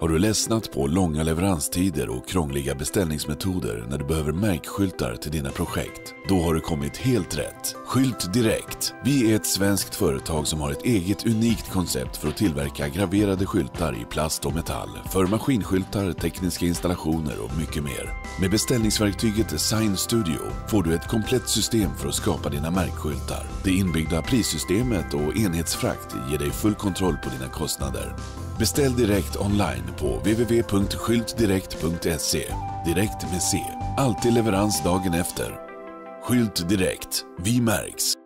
Har du ledsnat på långa leveranstider och krångliga beställningsmetoder när du behöver märkskyltar till dina projekt? Då har du kommit helt rätt. Skylt Direkt. Vi är ett svenskt företag som har ett eget unikt koncept för att tillverka graverade skyltar i plast och metall för maskinskyltar, tekniska installationer och mycket mer. Med beställningsverktyget Design Studio får du ett komplett system för att skapa dina märkskyltar. Det inbyggda prissystemet och enhetsfrakt ger dig full kontroll på dina kostnader. Beställ direkt online på www.skyltdirekt.se. Direkt med C. Alltid leverans dagen efter. Skylt Direkt. Vi märks.